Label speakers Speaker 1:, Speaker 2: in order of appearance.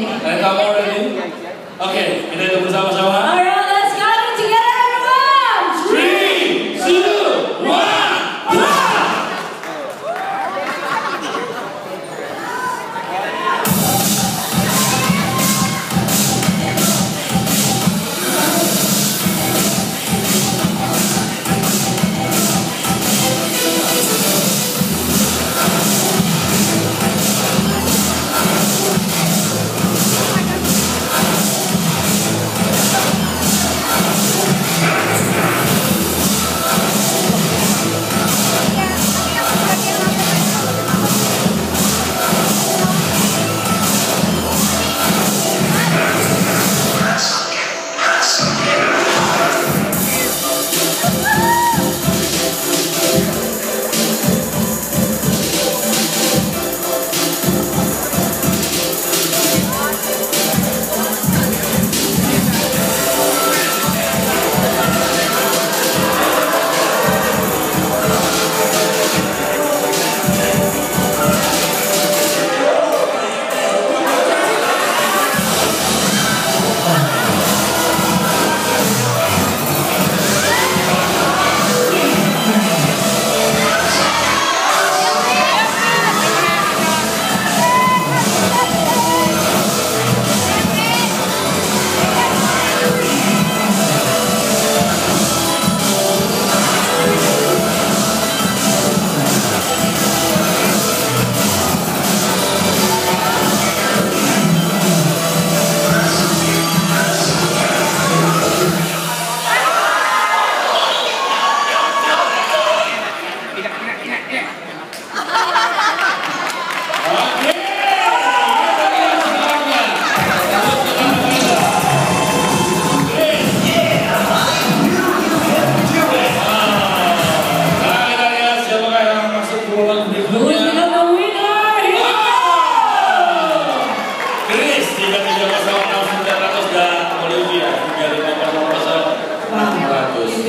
Speaker 1: Dan kamu ready? Oke, kita bersama-sama.